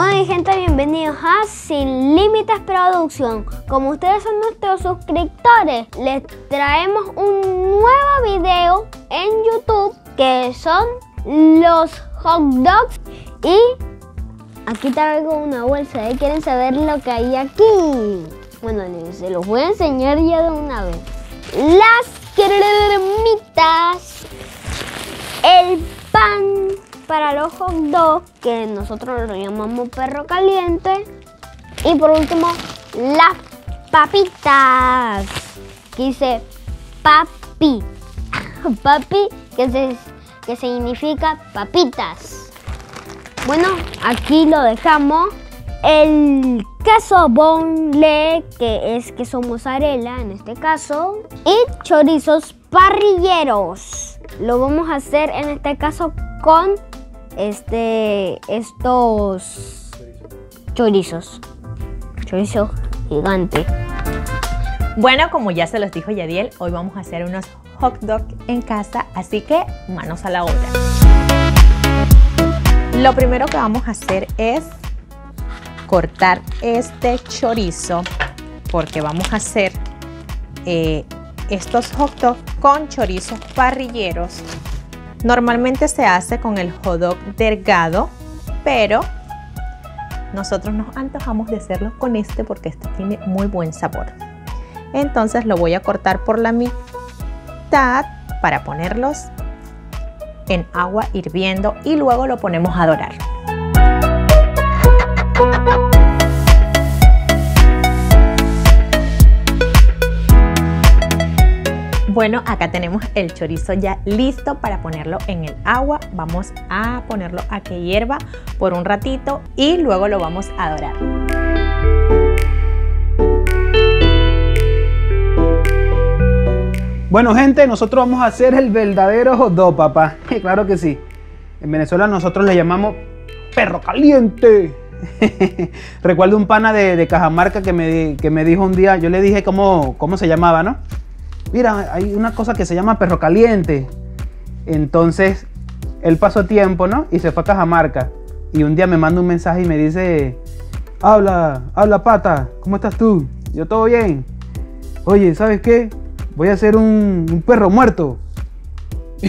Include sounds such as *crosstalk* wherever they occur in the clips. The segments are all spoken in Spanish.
Hola gente, bienvenidos a Sin Límites Producción. Como ustedes son nuestros suscriptores, les traemos un nuevo video en YouTube que son los hot dogs y aquí traigo una bolsa. ¿eh? ¿Quieren saber lo que hay aquí? Bueno, se los voy a enseñar ya de una vez. Las cremitas, el pan para los hot dogs, que nosotros lo llamamos perro caliente. Y por último, las papitas, que dice papi. *laughs* papi, que, se, que significa papitas. Bueno, aquí lo dejamos. El queso bonle, que es queso mozzarella en este caso. Y chorizos parrilleros. Lo vamos a hacer en este caso con este, estos chorizos. Chorizo gigante. Bueno, como ya se los dijo Yadiel, hoy vamos a hacer unos hot dogs en casa, así que manos a la obra. Lo primero que vamos a hacer es cortar este chorizo porque vamos a hacer eh, estos hot dogs con chorizos parrilleros Normalmente se hace con el hot dog delgado, pero nosotros nos antojamos de hacerlo con este porque este tiene muy buen sabor. Entonces lo voy a cortar por la mitad para ponerlos en agua hirviendo y luego lo ponemos a dorar. Bueno, acá tenemos el chorizo ya listo para ponerlo en el agua. Vamos a ponerlo a que hierva por un ratito y luego lo vamos a dorar. Bueno gente, nosotros vamos a hacer el verdadero hot dog, papá. *laughs* claro que sí. En Venezuela nosotros le llamamos perro caliente. *laughs* Recuerdo un pana de, Cajamarca que me, que me, dijo un día, yo le dije cómo, cómo se llamaba, ¿no? Mira, hay una cosa que se llama perro caliente. Entonces, él pasó tiempo, ¿no? Y se fue a Cajamarca. Y un día me manda un mensaje y me dice, habla, habla pata, ¿cómo estás tú? Yo todo bien. Oye, ¿sabes qué? Voy a hacer un, perro muerto. *laughs*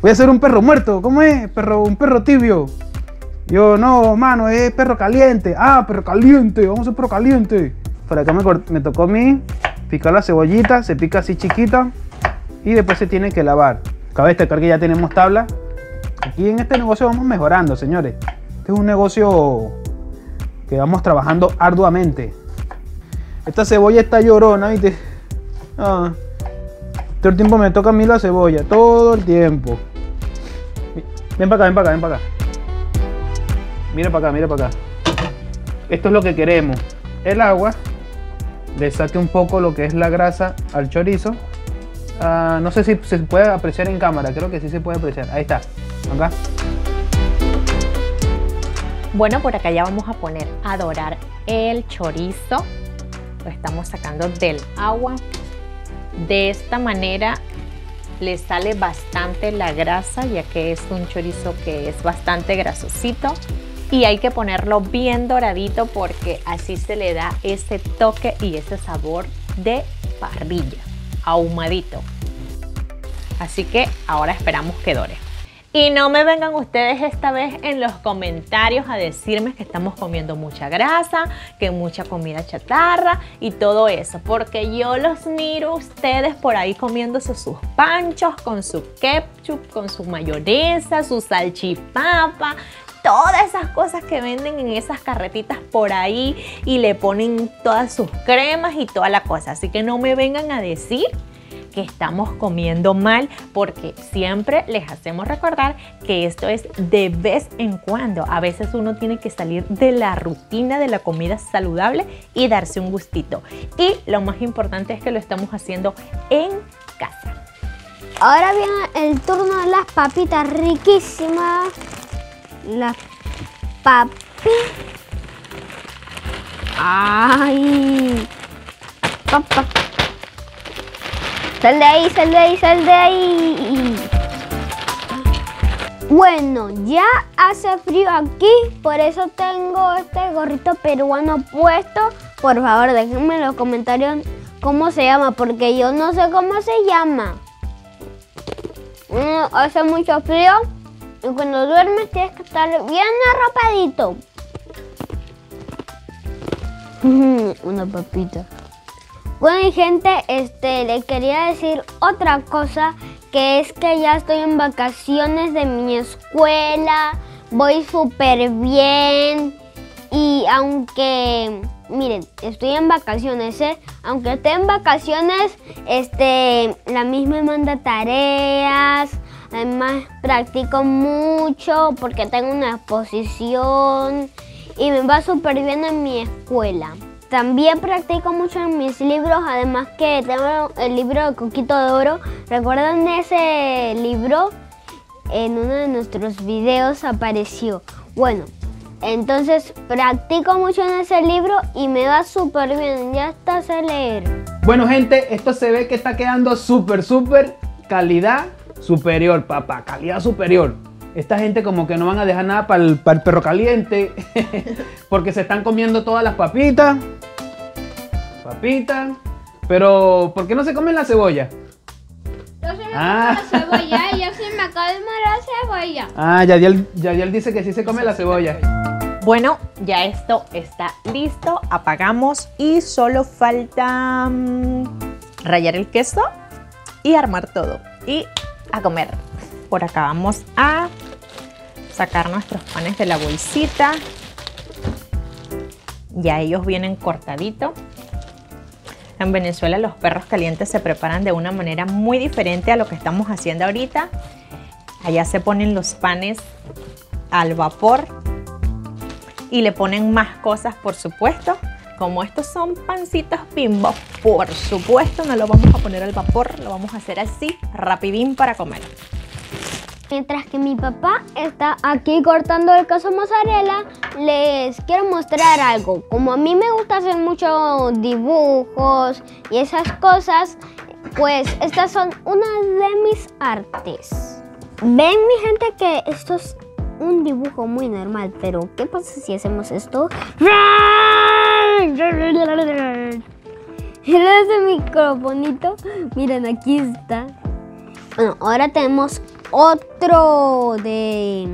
Voy a hacer un perro muerto. ¿Cómo es? Perro, un perro tibio. Yo, no, mano, es perro caliente. Ah, perro caliente. Vamos a hacer perro caliente. Por acá me, me tocó mí picar la cebollita, se pica así chiquita y después se tiene que lavar. Cabe destacar que ya tenemos tabla. Aquí en este negocio vamos mejorando, señores. Este es un negocio que vamos trabajando arduamente. Esta cebolla está llorona, ¿viste? Ah, todo el tiempo me toca a mí la cebolla, todo el tiempo. Ven para acá, ven para acá, ven para acá. Mira para acá, mira para acá. Esto es lo que queremos. El agua le saque un poco lo que es la grasa al chorizo. Ah, no sé si se puede apreciar en cámara, creo que sí se puede apreciar. Ahí está, acá. Bueno, por acá ya vamos a poner a dorar el chorizo. Lo estamos sacando del agua. De esta manera le sale bastante la grasa, ya que es un chorizo que es bastante grasosito y hay que ponerlo bien doradito porque así se le da ese toque y ese sabor de parrilla, ahumadito. Así que ahora esperamos que dore. Y no me vengan ustedes esta vez en los comentarios a decirme que estamos comiendo mucha grasa, que mucha comida chatarra y todo eso, porque yo los miro ustedes por ahí comiéndose sus panchos con su ketchup, con su mayonesa, su salchipapa, todas esas cosas que venden en esas carretitas por ahí y le ponen todas sus cremas y toda la cosa. Así que no me vengan a decir que estamos comiendo mal porque siempre les hacemos recordar que esto es de vez en cuando. A veces uno tiene que salir de la rutina de la comida saludable y darse un gustito. Y lo más importante es que lo estamos haciendo en casa. Ahora viene el turno de las papitas riquísimas la papi. Ay. Papá. Sal de ahí, sal de ahí, sal de ahí. Bueno, ya hace frío aquí, por eso tengo este gorrito peruano puesto. Por favor, déjenme en los comentarios cómo se llama, porque yo no sé cómo se llama. Mm, hace mucho frío y cuando duermes tienes que estar bien arropadito. *laughs* Una papita. Bueno, y gente, este, le quería decir otra cosa, que es que ya estoy en vacaciones de mi escuela, voy súper bien y aunque, miren, estoy en vacaciones, ¿eh? aunque esté en vacaciones, este, la misma manda tareas, además practico mucho porque tengo una exposición y me va súper bien en mi escuela. También practico mucho en mis libros, además que tengo el libro de Coquito de Oro. ¿Recuerdan ese libro? En uno de nuestros videos apareció. Bueno, entonces practico mucho en ese libro y me va súper bien. Ya estás a leer. Bueno, gente, esto se ve que está quedando súper, súper calidad superior, papá. Calidad superior. Esta gente como que no van a dejar nada para el, para el perro caliente. *laughs* porque se están comiendo todas las papitas. Papitas. Pero, ¿por qué no se comen la cebolla? Yo sí me Ah. como la cebolla y yo sí me la cebolla. Ah, Yadiel, Yadiel dice que sí se come la cebolla. Bueno, ya esto está listo. Apagamos y solo falta mm, rallar el queso y armar todo. Y a comer. Por acá vamos a sacar nuestros panes de la bolsita. Ya ellos vienen cortaditos. En Venezuela los perros calientes se preparan de una manera muy diferente a lo que estamos haciendo ahorita. Allá se ponen los panes al vapor y le ponen más cosas, por supuesto. Como estos son pancitos bimbo, por supuesto no lo vamos a poner al vapor, lo vamos a hacer así, rapidín para comer. Mientras que mi papá está aquí cortando el queso mozzarella, les quiero mostrar algo. Como a mí me gusta hacer muchos dibujos y esas cosas, pues estas son una de mis artes. Ven mi gente que esto es un dibujo muy normal, pero ¿qué pasa si hacemos esto? Mira ese microfonito. Miren, aquí está. Bueno, ahora tenemos otro de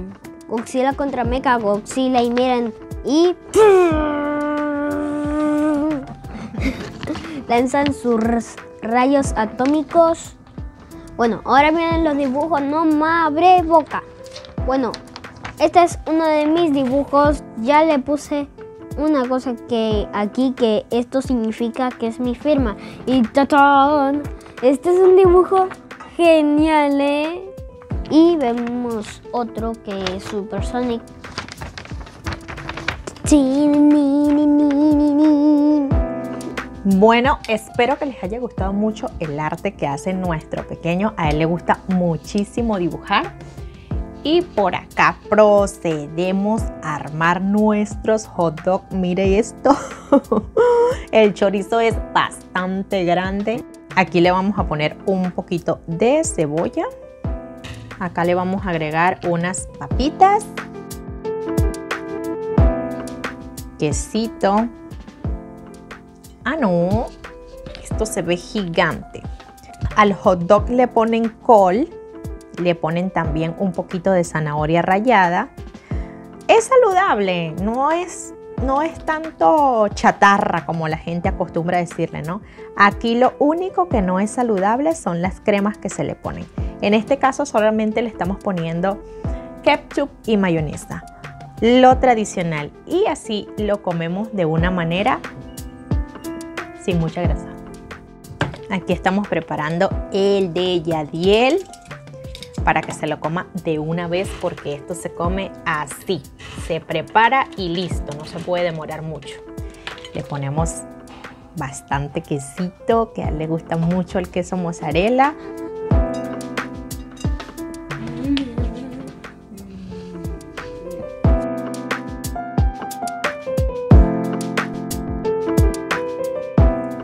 Godzilla contra Mecha Godzilla y miren y *laughs* lanzan sus rayos atómicos. Bueno, ahora miren los dibujos, no me abre boca. Bueno, este es uno de mis dibujos. Ya le puse una cosa que aquí que esto significa que es mi firma. Y ¡tatán! Este es un dibujo genial, ¿eh? Y vemos otro que es Supersonic. Bueno, espero que les haya gustado mucho el arte que hace nuestro pequeño. A él le gusta muchísimo dibujar. Y por acá procedemos a armar nuestros hot dog. Mire esto. *laughs* el chorizo es bastante grande. Aquí le vamos a poner un poquito de cebolla. Acá le vamos a agregar unas papitas. Quesito. Ah, no. Esto se ve gigante. Al hot dog le ponen col. Le ponen también un poquito de zanahoria rallada. Es saludable, no es, no es tanto chatarra como la gente acostumbra decirle, ¿no? Aquí lo único que no es saludable son las cremas que se le ponen. En este caso solamente le estamos poniendo ketchup y mayonesa, lo tradicional. Y así lo comemos de una manera sin mucha grasa. Aquí estamos preparando el de Yadiel para que se lo coma de una vez porque esto se come así. Se prepara y listo, no se puede demorar mucho. Le ponemos bastante quesito, que a él le gusta mucho el queso mozzarella.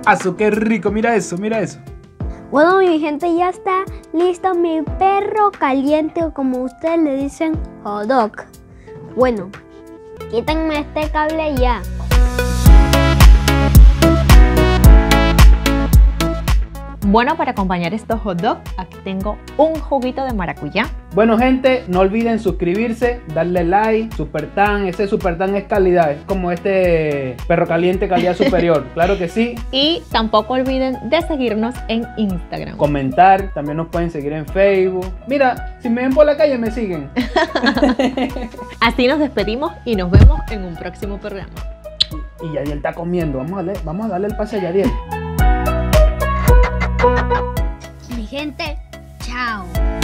Azu, qué rico, mira eso, mira eso. Bueno, mi gente, ya está listo mi perro caliente o como ustedes le dicen, hot dog. Bueno, quítenme este cable ya. Bueno, para acompañar estos hot dogs, aquí tengo un juguito de maracuyá. Bueno, gente, no olviden suscribirse, darle like, super tan, ese super tan es calidad, es como este perro caliente calidad superior, *laughs* claro que sí. Y tampoco olviden de seguirnos en Instagram. Comentar, también nos pueden seguir en Facebook. Mira, si me ven por la calle me siguen. *laughs* Así nos despedimos y nos vemos en un próximo programa. Y Yadiel está comiendo, vamos a darle, vamos a darle el pase a Yadiel. Mi gente, chao.